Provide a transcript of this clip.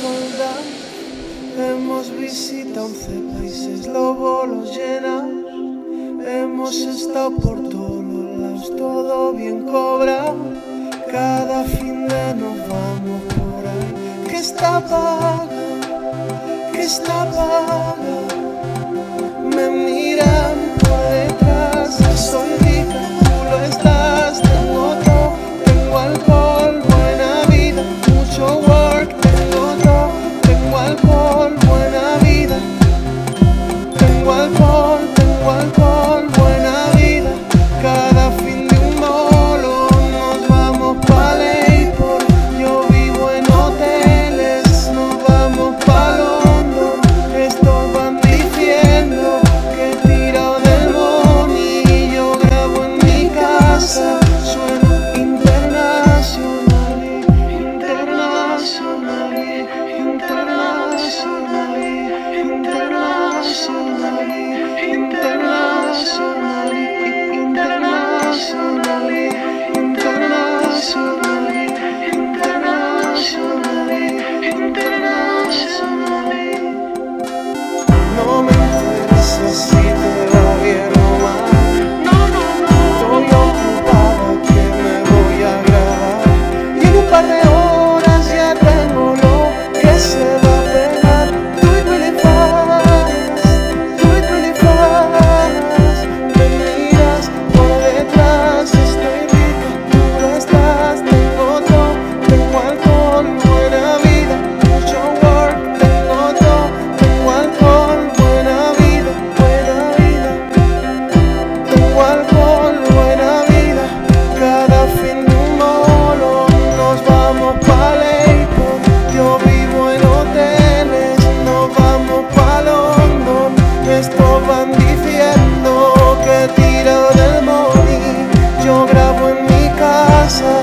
soldados. Hemos visitado 11 países, los bolos llenados. Hemos estado por todos lados, todo bien cobrado. Cada fin de nos vamos por ahí. Que está diciendo que tiro del money, yo grabo en mi casa.